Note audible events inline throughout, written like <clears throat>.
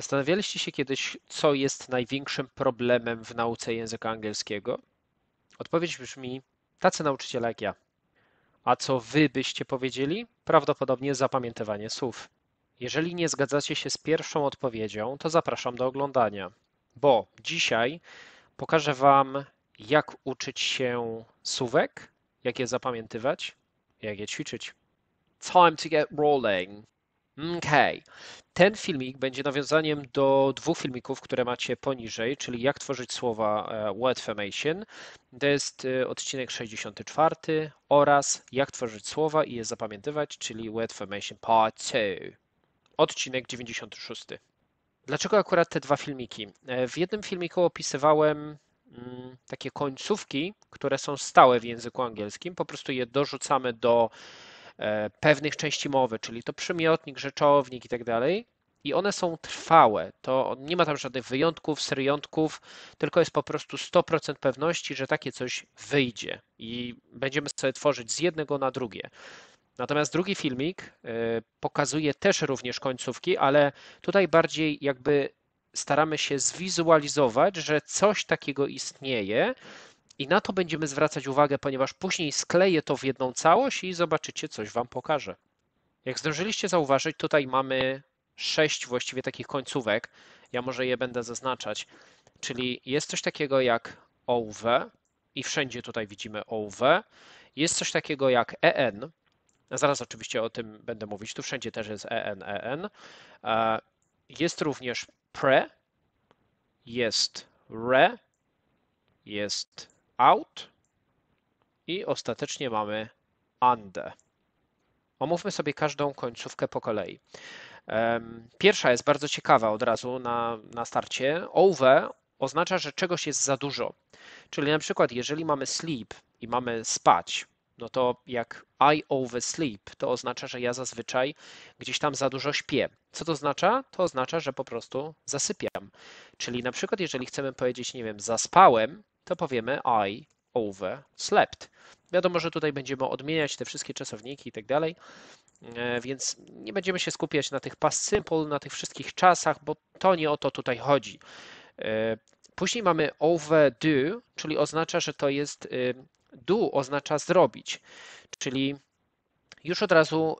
Zastanawialiście się kiedyś, co jest największym problemem w nauce języka angielskiego? Odpowiedź brzmi: tacy nauczyciele jak ja. A co wy byście powiedzieli? Prawdopodobnie zapamiętywanie słów. Jeżeli nie zgadzacie się z pierwszą odpowiedzią, to zapraszam do oglądania, bo dzisiaj pokażę wam, jak uczyć się słówek, jak je zapamiętywać, jak je ćwiczyć. Time to get rolling. Okej. Ten filmik będzie nawiązaniem do dwóch filmików, które macie poniżej, czyli jak tworzyć słowa e, word formation. To jest e, odcinek 64 oraz jak tworzyć słowa i je zapamiętywać, czyli word formation part 2. Odcinek 96. Dlaczego akurat te dwa filmiki? E, w jednym filmiku opisywałem mm, takie końcówki, które są stałe w języku angielskim. Po prostu je dorzucamy do pewnych części mowy, czyli to przymiotnik, rzeczownik i tak dalej. I one są trwałe. To nie ma tam żadnych wyjątków, seryjątków, tylko jest po prostu 100% pewności, że takie coś wyjdzie i będziemy sobie tworzyć z jednego na drugie. Natomiast drugi filmik e, pokazuje też również końcówki, ale tutaj bardziej jakby staramy się zwizualizować, że coś takiego istnieje, i na to będziemy zwracać uwagę, ponieważ później skleję to w jedną całość i zobaczycie, coś Wam pokażę. Jak zdążyliście zauważyć, tutaj mamy sześć właściwie takich końcówek. Ja może je będę zaznaczać. Czyli jest coś takiego jak OW i wszędzie tutaj widzimy OW. Jest coś takiego jak EN. Zaraz oczywiście o tym będę mówić. Tu wszędzie też jest EN, EN. E, jest również PRE, jest RE, jest out i ostatecznie mamy ande. Omówmy sobie każdą końcówkę po kolei. Pierwsza jest bardzo ciekawa od razu na, na starcie. Over oznacza, że czegoś jest za dużo. Czyli na przykład, jeżeli mamy sleep i mamy spać, no to jak I oversleep, to oznacza, że ja zazwyczaj gdzieś tam za dużo śpię. Co to oznacza? To oznacza, że po prostu zasypiam. Czyli na przykład, jeżeli chcemy powiedzieć, nie wiem, zaspałem, to powiemy I over slept. Wiadomo, że tutaj będziemy odmieniać te wszystkie czasowniki i tak dalej, e, więc nie będziemy się skupiać na tych past simple, na tych wszystkich czasach, bo to nie o to tutaj chodzi. E, później mamy overdo, czyli oznacza, że to jest e, do oznacza zrobić, czyli już od razu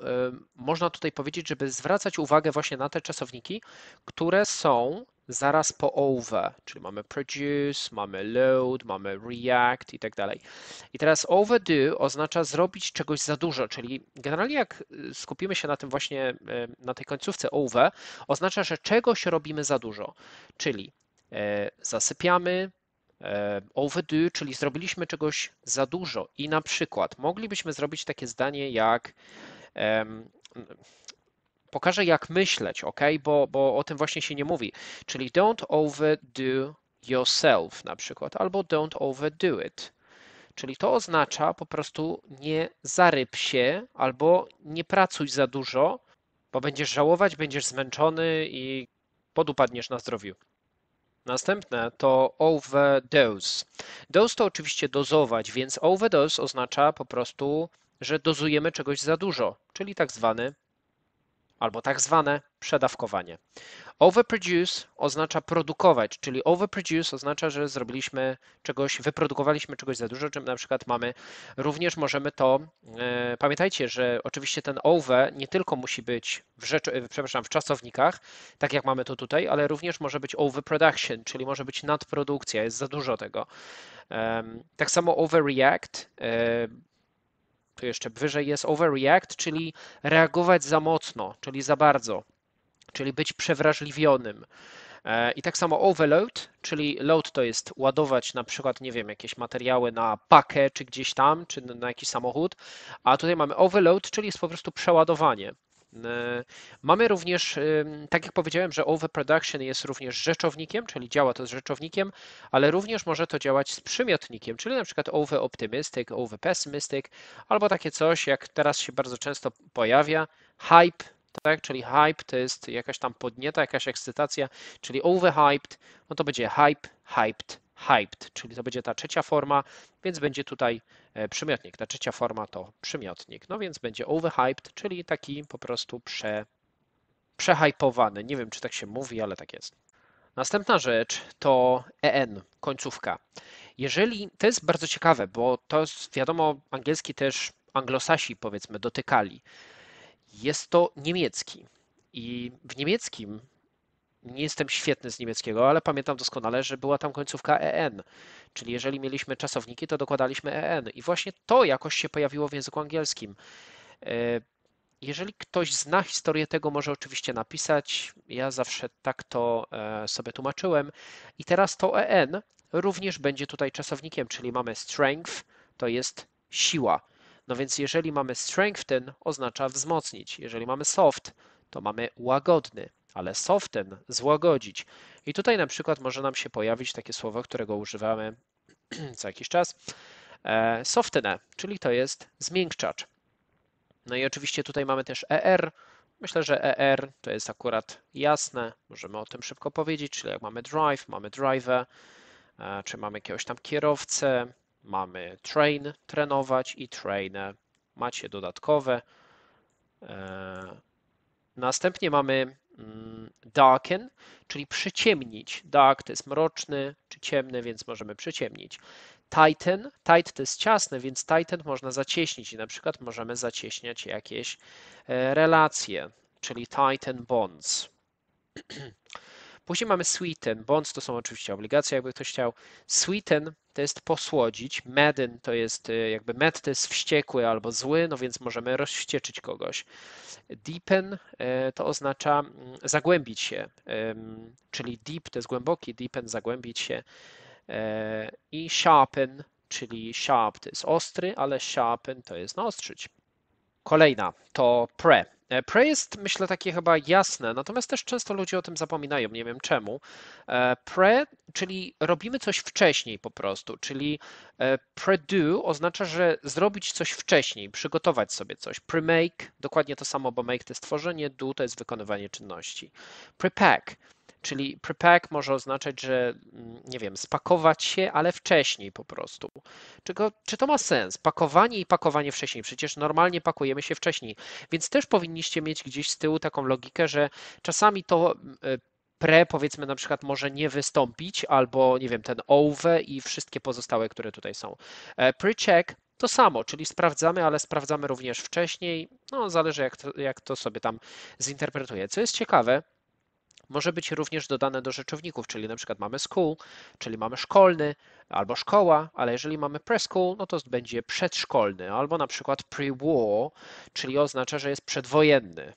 można tutaj powiedzieć, żeby zwracać uwagę właśnie na te czasowniki, które są zaraz po over, czyli mamy produce, mamy load, mamy react i tak dalej. I teraz overdo oznacza zrobić czegoś za dużo, czyli generalnie jak y, skupimy się na tym właśnie, y, na tej końcówce over, oznacza, że czegoś robimy za dużo, czyli e, zasypiamy, overdo, czyli zrobiliśmy czegoś za dużo i na przykład moglibyśmy zrobić takie zdanie jak pokażę jak myśleć, ok? Bo, bo o tym właśnie się nie mówi. Czyli don't overdo yourself na przykład, albo don't overdo it. Czyli to oznacza po prostu nie zaryb się albo nie pracuj za dużo, bo będziesz żałować, będziesz zmęczony i podupadniesz na zdrowiu. Następne to overdose. Dose to oczywiście dozować, więc overdose oznacza po prostu, że dozujemy czegoś za dużo, czyli tak zwany albo tak zwane przedawkowanie. Overproduce oznacza produkować, czyli overproduce oznacza, że zrobiliśmy czegoś, wyprodukowaliśmy czegoś za dużo, czym na przykład mamy, również możemy to, e, pamiętajcie, że oczywiście ten over nie tylko musi być w, e, przepraszam, w czasownikach, tak jak mamy to tutaj, ale również może być overproduction, czyli może być nadprodukcja, jest za dużo tego. E, tak samo overreact, e, tu jeszcze wyżej jest overreact, czyli reagować za mocno, czyli za bardzo, czyli być przewrażliwionym. E, I tak samo overload, czyli load to jest ładować na przykład, nie wiem, jakieś materiały na pakę, czy gdzieś tam, czy na jakiś samochód, a tutaj mamy overload, czyli jest po prostu przeładowanie. E, mamy również, tak jak powiedziałem, że overproduction jest również rzeczownikiem, czyli działa to z rzeczownikiem, ale również może to działać z przymiotnikiem, czyli na przykład over optimistic, over pessimistic, albo takie coś, jak teraz się bardzo często pojawia, hype, tak, czyli hype to jest jakaś tam podnieta, jakaś ekscytacja, czyli overhyped, no to będzie hype, hyped, hyped, czyli to będzie ta trzecia forma, więc będzie tutaj e, przymiotnik. Ta trzecia forma to przymiotnik, no więc będzie overhyped, czyli taki po prostu prze, przehypowany. Nie wiem, czy tak się mówi, ale tak jest. Następna rzecz to EN, końcówka. Jeżeli, to jest bardzo ciekawe, bo to wiadomo, angielski też anglosasi powiedzmy dotykali. Jest to niemiecki i w niemieckim nie jestem świetny z niemieckiego, ale pamiętam doskonale, że była tam końcówka EN. Czyli jeżeli mieliśmy czasowniki, to dokładaliśmy EN. I właśnie to jakoś się pojawiło w języku angielskim. E, jeżeli ktoś zna historię tego, może oczywiście napisać. Ja zawsze tak to e, sobie tłumaczyłem. I teraz to EN również będzie tutaj czasownikiem, czyli mamy strength, to jest siła. No więc jeżeli mamy strengthen, oznacza wzmocnić. Jeżeli mamy soft, to mamy łagodny, ale soften, złagodzić. I tutaj na przykład może nam się pojawić takie słowo, którego używamy <clears throat> co jakiś czas. E, softene, czyli to jest zmiękczacz. No i oczywiście tutaj mamy też ER. Myślę, że ER to jest akurat jasne. Możemy o tym szybko powiedzieć, czyli jak mamy drive, mamy driver, e, czy mamy jakiegoś tam kierowcę, mamy train, trenować i trainer. Macie dodatkowe. E, następnie mamy darken, czyli przyciemnić. Dark to jest mroczny czy ciemny, więc możemy przyciemnić. Tighten, tight to jest ciasne, więc tighten można zacieśnić i na przykład możemy zacieśniać jakieś e, relacje, czyli tighten bonds. <clears throat> Później mamy sweeten. Bonds to są oczywiście obligacje, jakby ktoś chciał. Sweeten to jest posłodzić. Madden to jest y, jakby mad to jest wściekły albo zły, no więc możemy rozwścieczyć kogoś. Deepen y, to oznacza mm, zagłębić się, czyli deep to jest głęboki, deepen zagłębić się y, i sharpen, czyli sharp to jest ostry, ale sharpen to jest naostrzyć. Kolejna to pre. E, pre jest, myślę, takie chyba jasne, natomiast też często ludzie o tym zapominają, nie wiem czemu. E, pre, czyli robimy coś wcześniej po prostu, czyli e, pre-do oznacza, że zrobić coś wcześniej, przygotować sobie coś. Pre-make, dokładnie to samo, bo make to jest tworzenie, do to jest wykonywanie czynności. Pre-pack Czyli prepack może oznaczać, że mm, nie wiem, spakować się, ale wcześniej po prostu. Czy, to ma sens? Pakowanie i pakowanie wcześniej. Przecież normalnie pakujemy się wcześniej. Więc też powinniście mieć gdzieś z tyłu taką logikę, że czasami to e, pre powiedzmy na przykład może nie wystąpić, albo nie wiem, ten over i wszystkie pozostałe, które tutaj są. E, pre-check to samo, czyli sprawdzamy, ale sprawdzamy również wcześniej. No, zależy jak to, jak to sobie tam zinterpretuje. Co jest ciekawe, może być również dodane do rzeczowników, czyli na przykład mamy school, czyli mamy szkolny albo szkoła, ale jeżeli mamy preschool, no to będzie przedszkolny, albo na przykład pre-war, czyli oznacza, że jest przedwojenny.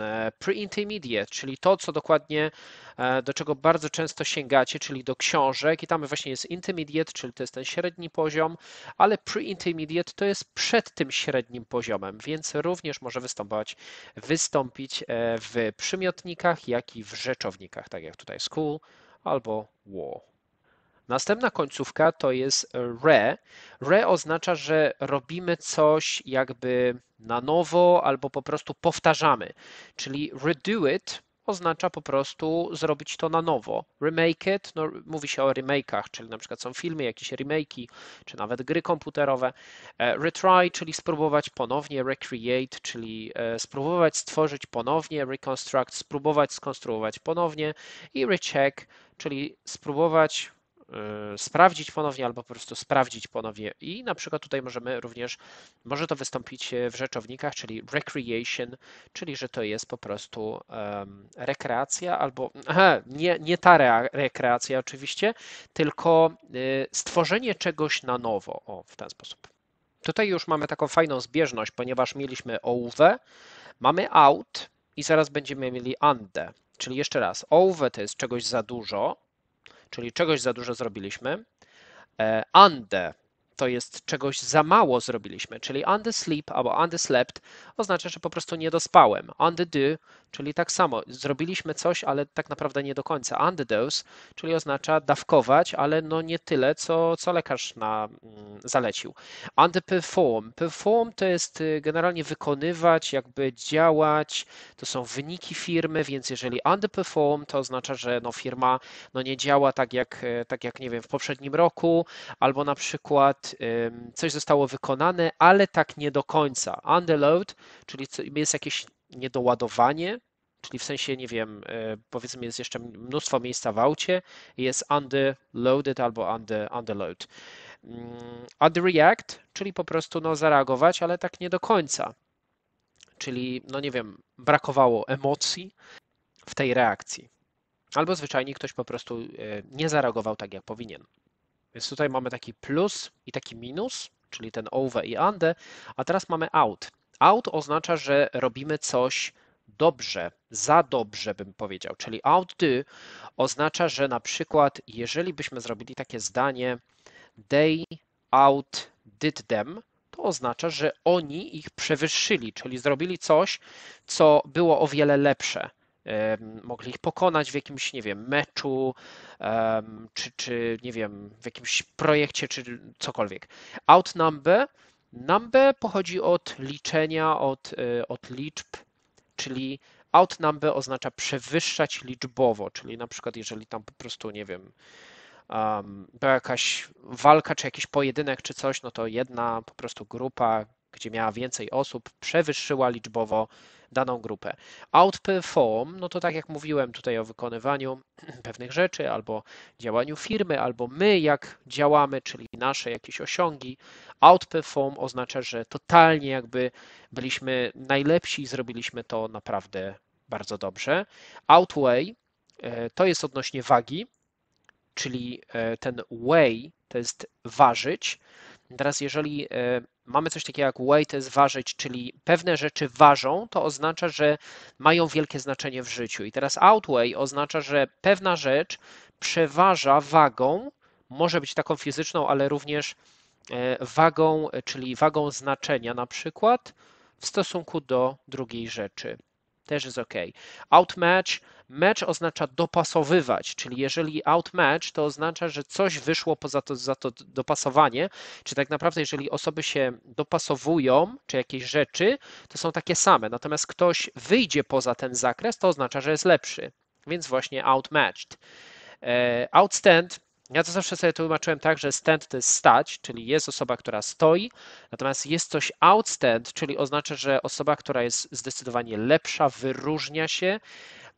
E, pre-intermediate, czyli to, co dokładnie, e, do czego bardzo często sięgacie, czyli do książek i tam właśnie jest intermediate, czyli to jest ten średni poziom, ale pre-intermediate to jest przed tym średnim poziomem, więc również może wystąpić e, w przymiotnikach, jak i w rzeczownikach, tak jak tutaj school albo war. Następna końcówka to jest re. Re oznacza, że robimy coś jakby na nowo albo po prostu powtarzamy. Czyli redo it oznacza po prostu zrobić to na nowo. Remake it, no, mówi się o remake'ach, czyli na przykład są filmy, jakieś remake'i, czy nawet gry komputerowe. E, retry, czyli spróbować ponownie. Recreate, czyli e, spróbować stworzyć ponownie. Reconstruct, spróbować skonstruować ponownie. I recheck, czyli spróbować sprawdzić ponownie albo po prostu sprawdzić ponownie. I na przykład tutaj możemy również, może to wystąpić w rzeczownikach, czyli recreation, czyli że to jest po prostu um, rekreacja albo, aha, nie, nie ta re rekreacja oczywiście, tylko y, stworzenie czegoś na nowo. O, w ten sposób. Tutaj już mamy taką fajną zbieżność, ponieważ mieliśmy OUV, mamy out i zaraz będziemy mieli ande. Czyli jeszcze raz, OUV to jest czegoś za dużo, czyli czegoś za dużo zrobiliśmy. E, Ande to jest czegoś za mało zrobiliśmy, czyli undersleep albo underslept oznacza, że po prostu nie dospałem. Underdo, czyli tak samo, zrobiliśmy coś, ale tak naprawdę nie do końca. Underdose, czyli oznacza dawkować, ale no nie tyle, co, co lekarz na, mm, zalecił. Underperform. Perform to jest y, generalnie wykonywać, jakby działać, to są wyniki firmy, więc jeżeli underperform, to oznacza, że no firma no nie działa tak jak, e, tak jak, nie wiem, w poprzednim roku, albo na przykład coś zostało wykonane, ale tak nie do końca. Underload, czyli jest jakieś niedoładowanie, czyli w sensie, nie wiem, e, powiedzmy jest jeszcze mnóstwo miejsca w aucie, jest underloaded albo under, underload. Mm, underreact, czyli po prostu no, zareagować, ale tak nie do końca. Czyli, no nie wiem, brakowało emocji w tej reakcji. Albo zwyczajnie ktoś po prostu e, nie zareagował tak, jak powinien. Więc tutaj mamy taki plus i taki minus, czyli ten over i under, a teraz mamy out. Out oznacza, że robimy coś dobrze, za dobrze bym powiedział, czyli outdo oznacza, że na przykład jeżeli byśmy zrobili takie zdanie they outdid them, to oznacza, że oni ich przewyższyli, czyli zrobili coś, co było o wiele lepsze. Mogli ich pokonać w jakimś, nie wiem, meczu, czy, czy nie wiem, w jakimś projekcie, czy cokolwiek. Outnumber, number pochodzi od liczenia, od, e, od liczb, czyli outnumber oznacza przewyższać liczbowo, czyli na przykład jeżeli tam po prostu, nie wiem, um, była jakaś walka, czy jakiś pojedynek, czy coś, no to jedna po prostu grupa, gdzie miała więcej osób, przewyższyła liczbowo daną grupę. Outperform, no to tak jak mówiłem tutaj o wykonywaniu <clears throat> pewnych rzeczy, albo działaniu firmy, albo my jak działamy, czyli nasze jakieś osiągi. Outperform oznacza, że totalnie jakby byliśmy najlepsi i zrobiliśmy to naprawdę bardzo dobrze. Outweigh e, to jest odnośnie wagi, czyli e, ten weigh to jest ważyć. Teraz jeżeli e, mamy coś takiego jak weigh, to jest ważyć, czyli pewne rzeczy ważą, to oznacza, że mają wielkie znaczenie w życiu. I teraz outweigh oznacza, że pewna rzecz przeważa wagą, może być taką fizyczną, ale również wagą, czyli wagą znaczenia na przykład w stosunku do drugiej rzeczy też jest ok. Outmatch, match oznacza dopasowywać, czyli jeżeli outmatch, to oznacza, że coś wyszło poza to, za to dopasowanie, czy tak naprawdę jeżeli osoby się dopasowują, czy jakieś rzeczy, to są takie same, natomiast ktoś wyjdzie poza ten zakres, to oznacza, że jest lepszy, więc właśnie outmatched. E, outstand ja to zawsze sobie tłumaczyłem tak, że stand to jest stać, czyli jest osoba, która stoi, natomiast jest coś outstand, czyli oznacza, że osoba, która jest zdecydowanie lepsza, wyróżnia się,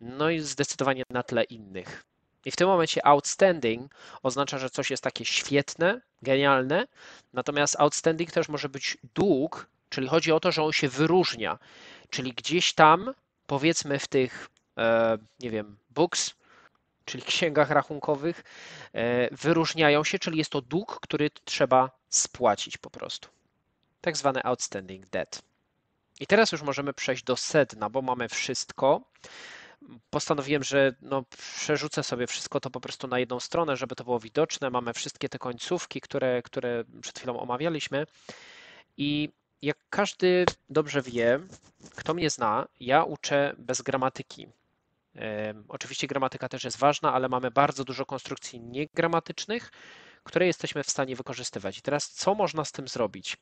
no i zdecydowanie na tle innych. I w tym momencie outstanding oznacza, że coś jest takie świetne, genialne, natomiast outstanding też może być dług, czyli chodzi o to, że on się wyróżnia, czyli gdzieś tam, powiedzmy w tych, e, nie wiem, books, czyli księgach rachunkowych, e, wyróżniają się, czyli jest to dług, który trzeba spłacić po prostu. Tak zwany outstanding debt. I teraz już możemy przejść do sedna, bo mamy wszystko. Postanowiłem, że no, przerzucę sobie wszystko to po prostu na jedną stronę, żeby to było widoczne. Mamy wszystkie te końcówki, które, które przed chwilą omawialiśmy. I jak każdy dobrze wie, kto mnie zna, ja uczę bez gramatyki. Oczywiście gramatyka też jest ważna, ale mamy bardzo dużo konstrukcji niegramatycznych, które jesteśmy w stanie wykorzystywać. I teraz co można z tym zrobić?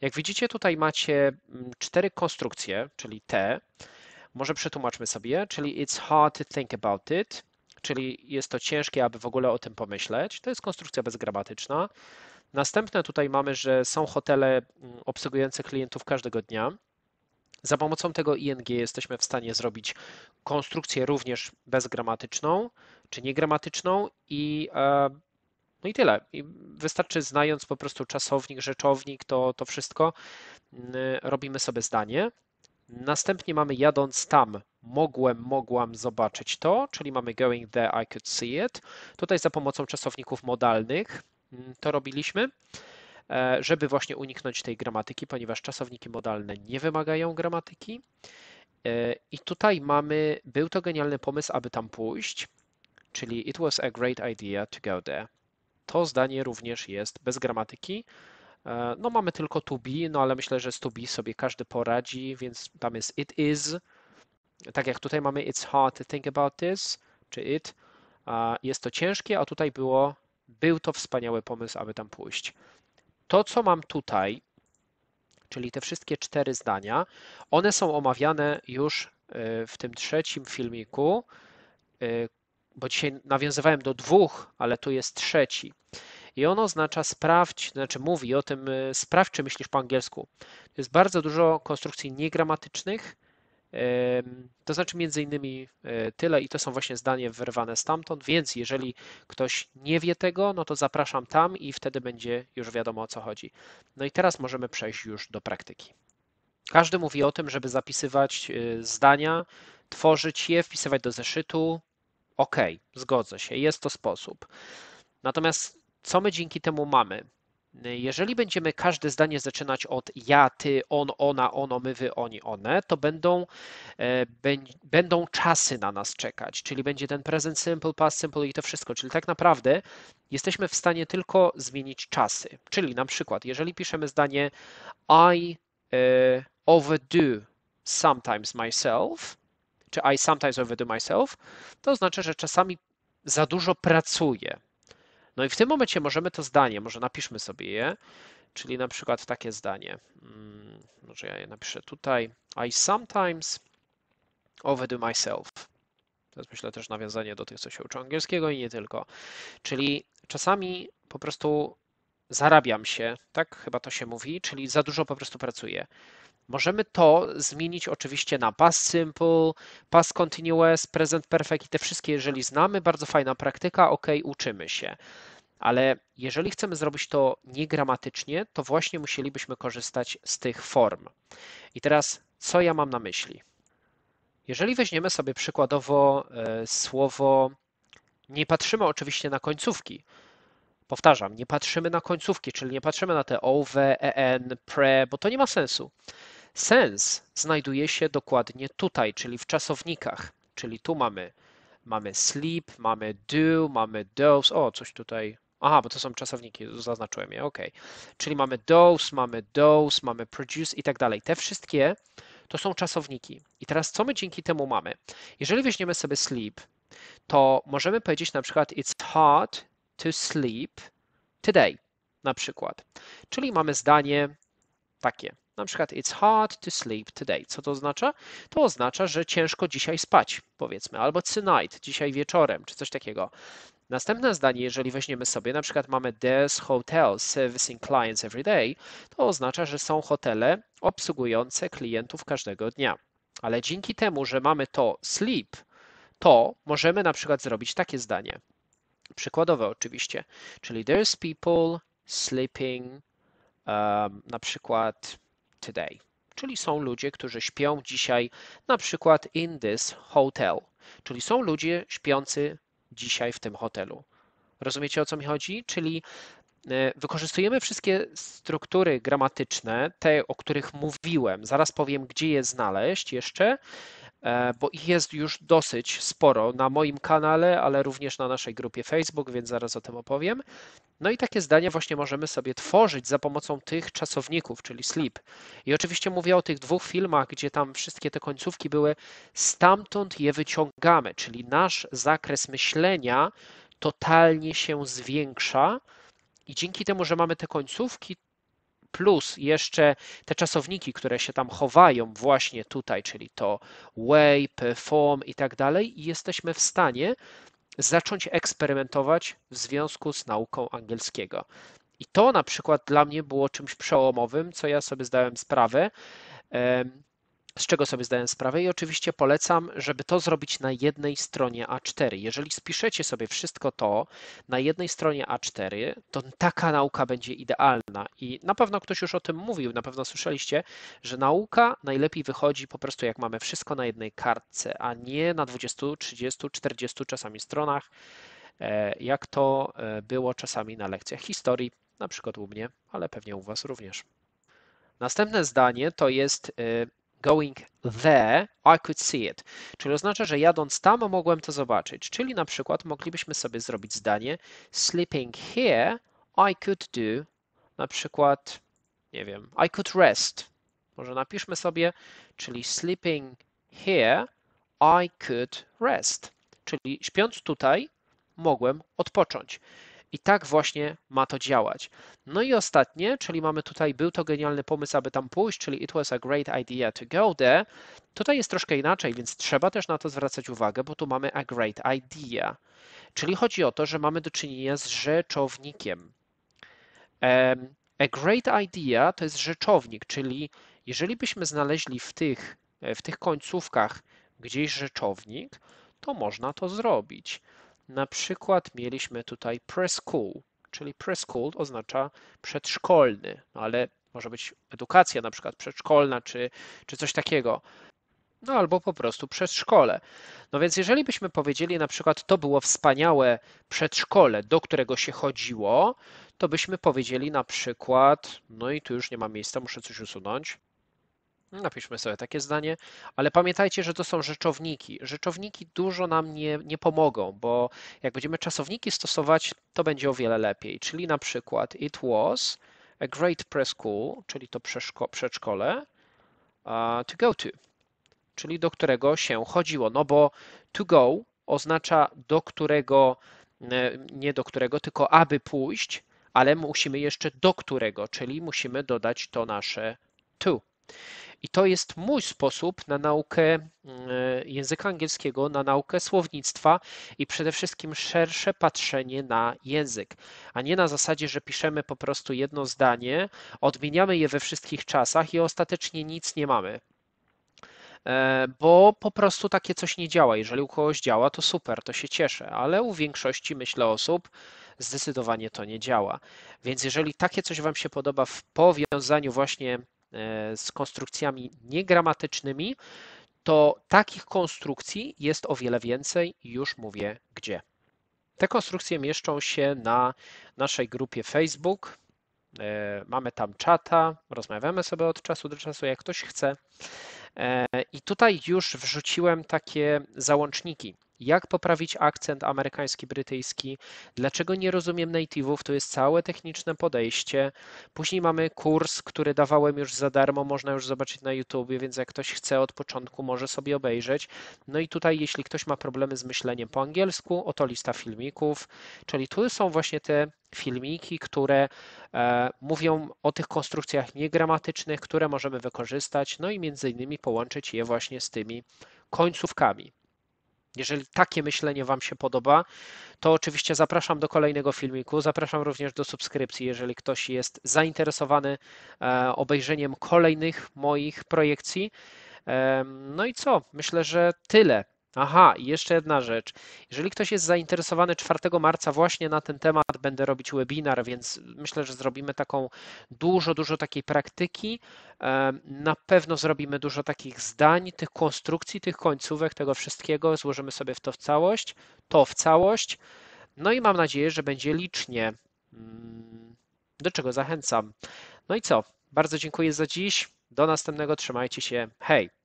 Jak widzicie, tutaj macie mm, cztery konstrukcje, czyli te. Może przetłumaczmy sobie, czyli it's hard to think about it, czyli jest to ciężkie, aby w ogóle o tym pomyśleć. To jest konstrukcja bezgramatyczna. Następne tutaj mamy, że są hotele mm, obsługujące klientów każdego dnia. Za pomocą tego ing jesteśmy w stanie zrobić konstrukcję również bezgramatyczną czy niegramatyczną i e, no i tyle. I wystarczy znając po prostu czasownik, rzeczownik, to, to wszystko robimy sobie zdanie. Następnie mamy jadąc tam, mogłem, mogłam zobaczyć to, czyli mamy going there, I could see it. Tutaj za pomocą czasowników modalnych to robiliśmy. E, żeby właśnie uniknąć tej gramatyki, ponieważ czasowniki modalne nie wymagają gramatyki. E, I tutaj mamy, był to genialny pomysł, aby tam pójść, czyli it was a great idea to go there. To zdanie również jest bez gramatyki. E, no mamy tylko to be, no ale myślę, że z to be sobie każdy poradzi, więc tam jest it is. Tak jak tutaj mamy it's hard to think about this, czy it. Jest to ciężkie, a tutaj było, był to wspaniały pomysł, aby tam pójść to, co mam tutaj, czyli te wszystkie cztery zdania, one są omawiane już e, w tym trzecim filmiku, e, bo dzisiaj nawiązywałem do dwóch, ale tu jest trzeci. I on oznacza sprawdź, znaczy mówi o tym, e, sprawdź, czy myślisz po angielsku. Jest bardzo dużo konstrukcji niegramatycznych, To znaczy między innymi e, tyle i to są właśnie zdanie wyrwane stamtąd, więc jeżeli ktoś nie wie tego, no to zapraszam tam i wtedy będzie już wiadomo o co chodzi. No i teraz możemy przejść już do praktyki. Każdy mówi o tym, żeby zapisywać e, zdania, tworzyć je, wpisywać do zeszytu. OK, zgodzę się, jest to sposób. Natomiast co my dzięki temu mamy? Jeżeli będziemy każde zdanie zaczynać od ja, ty, on, ona, ono, my, wy, oni, one, to będą, e, będą czasy na nas czekać, czyli będzie ten present simple, past simple i to wszystko. Czyli tak naprawdę jesteśmy w stanie tylko zmienić czasy. Czyli na przykład, jeżeli piszemy zdanie I e, overdo sometimes myself, czy I sometimes overdo myself, to oznacza, że czasami za dużo pracuję. No i w tym momencie możemy to zdanie, może napiszmy sobie je, czyli na przykład takie zdanie. Hmm, może ja je napiszę tutaj. I sometimes overdo myself. To jest myślę też nawiązanie do tych, co się uczą angielskiego i nie tylko. Czyli czasami po prostu zarabiam się, tak chyba to się mówi, czyli za dużo po prostu pracuję. Możemy to zmienić oczywiście na past simple, past continuous, present perfect i te wszystkie, jeżeli znamy, bardzo fajna praktyka, ok, uczymy się. Ale jeżeli chcemy zrobić to niegramatycznie, to właśnie musielibyśmy korzystać z tych form. I teraz, co ja mam na myśli? Jeżeli weźmiemy sobie przykładowo e, słowo, nie patrzymy oczywiście na końcówki. Powtarzam, nie patrzymy na końcówki, czyli nie patrzymy na te OWE, EN, PRE, bo to nie ma sensu. Sens znajduje się dokładnie tutaj, czyli w czasownikach. Czyli tu mamy, mamy sleep, mamy do, mamy dose. O, coś tutaj. Aha, bo to są czasowniki, zaznaczyłem je, ok. Czyli mamy dose, mamy dose, mamy produce i tak dalej. Te wszystkie to są czasowniki. I teraz co my dzięki temu mamy? Jeżeli weźmiemy sobie sleep, to możemy powiedzieć na przykład it's hard to sleep today, na przykład. Czyli mamy zdanie takie. Na przykład it's hard to sleep today. Co to oznacza? To oznacza, że ciężko dzisiaj spać, powiedzmy, albo tonight, dzisiaj wieczorem, czy coś takiego. Następne zdanie, jeżeli weźmiemy sobie, na przykład mamy there's hotels servicing clients every day, to oznacza, że są hotele obsługujące klientów każdego dnia. Ale dzięki temu, że mamy to sleep, to możemy na przykład zrobić takie zdanie. Przykładowe oczywiście, czyli there's people sleeping um, na przykład today. Czyli są ludzie, którzy śpią dzisiaj na przykład in this hotel. Czyli są ludzie śpiący dzisiaj w tym hotelu. Rozumiecie o co mi chodzi? Czyli e, wykorzystujemy wszystkie struktury gramatyczne, te o których mówiłem. Zaraz powiem, gdzie je znaleźć jeszcze, bo ich jest już dosyć sporo na moim kanale, ale również na naszej grupie Facebook, więc zaraz o tym opowiem. No i takie zdania właśnie możemy sobie tworzyć za pomocą tych czasowników, czyli sleep. I oczywiście mówię o tych dwóch filmach, gdzie tam wszystkie te końcówki były, stamtąd je wyciągamy, czyli nasz zakres myślenia totalnie się zwiększa. I dzięki temu, że mamy te końcówki, plus jeszcze te czasowniki, które się tam chowają właśnie tutaj, czyli to way, perform i tak dalej, i jesteśmy w stanie zacząć eksperymentować w związku z nauką angielskiego. I to na przykład dla mnie było czymś przełomowym, co ja sobie zdałem sprawę z czego sobie zdałem sprawę i oczywiście polecam, żeby to zrobić na jednej stronie A4. Jeżeli spiszecie sobie wszystko to na jednej stronie A4, to taka nauka będzie idealna i na pewno ktoś już o tym mówił, na pewno słyszeliście, że nauka najlepiej wychodzi po prostu jak mamy wszystko na jednej kartce, a nie na 20, 30, 40 czasami stronach, e, jak to e, było czasami na lekcjach historii, na przykład u mnie, ale pewnie u Was również. Następne zdanie to jest e, going there, I could see it. Czyli oznacza, że jadąc tam mogłem to zobaczyć. Czyli na przykład moglibyśmy sobie zrobić zdanie sleeping here, I could do na przykład, nie wiem, I could rest. Może napiszmy sobie, czyli sleeping here, I could rest. Czyli śpiąc tutaj, mogłem odpocząć. I tak właśnie ma to działać. No i ostatnie, czyli mamy tutaj, był to genialny pomysł, aby tam pójść, czyli it was a great idea to go there. Tutaj jest troszkę inaczej, więc trzeba też na to zwracać uwagę, bo tu mamy a great idea. Czyli chodzi o to, że mamy do czynienia z rzeczownikiem. A great idea to jest rzeczownik, czyli jeżeli byśmy znaleźli w tych e, w tych końcówkach gdzieś rzeczownik, to można to zrobić. Na przykład mieliśmy tutaj preschool, czyli preschool oznacza przedszkolny, ale może być edukacja na przykład przedszkolna czy, czy coś takiego. No albo po prostu przedszkole. No więc jeżeli byśmy powiedzieli na przykład to było wspaniałe przedszkole, do którego się chodziło, to byśmy powiedzieli na przykład, no i tu już nie ma miejsca, muszę coś usunąć. Napiszmy sobie takie zdanie, ale pamiętajcie, że to są rzeczowniki. Rzeczowniki dużo nam nie, nie pomogą, bo jak będziemy czasowniki stosować, to będzie o wiele lepiej. Czyli na przykład it was a great preschool, czyli to przedszkole, uh, to go to, czyli do którego się chodziło. No bo to go oznacza do którego, nie do którego, tylko aby pójść, ale musimy jeszcze do którego, czyli musimy dodać to nasze to. I to jest mój sposób na naukę e, języka angielskiego, na naukę słownictwa i przede wszystkim szersze patrzenie na język, a nie na zasadzie, że piszemy po prostu jedno zdanie, odmieniamy je we wszystkich czasach i ostatecznie nic nie mamy e, bo po prostu takie coś nie działa. Jeżeli u kogoś działa, to super, to się cieszę, ale u większości, myślę, osób zdecydowanie to nie działa. Więc jeżeli takie coś Wam się podoba w powiązaniu właśnie z konstrukcjami niegramatycznymi, to takich konstrukcji jest o wiele więcej już mówię gdzie. Te konstrukcje mieszczą się na naszej grupie Facebook. E, mamy tam czata, rozmawiamy sobie od czasu do czasu, jak ktoś chce. E, I tutaj już wrzuciłem takie załączniki jak poprawić akcent amerykański, brytyjski, dlaczego nie rozumiem native'ów, to jest całe techniczne podejście. Później mamy kurs, który dawałem już za darmo, można już zobaczyć na YouTubie, więc jak ktoś chce od początku, może sobie obejrzeć. No i tutaj, jeśli ktoś ma problemy z myśleniem po angielsku, oto lista filmików, czyli tu są właśnie te filmiki, które e, mówią o tych konstrukcjach niegramatycznych, które możemy wykorzystać, no i między innymi połączyć je właśnie z tymi końcówkami. Jeżeli takie myślenie Wam się podoba, to oczywiście zapraszam do kolejnego filmiku. Zapraszam również do subskrypcji, jeżeli ktoś jest zainteresowany e, obejrzeniem kolejnych moich projekcji. No i co? Myślę, że tyle. Aha, i jeszcze jedna rzecz. Jeżeli ktoś jest zainteresowany 4 marca właśnie na ten temat, będę robić webinar, więc myślę, że zrobimy taką dużo, dużo takiej praktyki. Na pewno zrobimy dużo takich zdań, tych konstrukcji, tych końcówek, tego wszystkiego. Złożymy sobie w to w całość, to w całość. No i mam nadzieję, że będzie licznie. Mm, do czego zachęcam. No i co? Bardzo dziękuję za dziś. Do następnego. Trzymajcie się. Hej!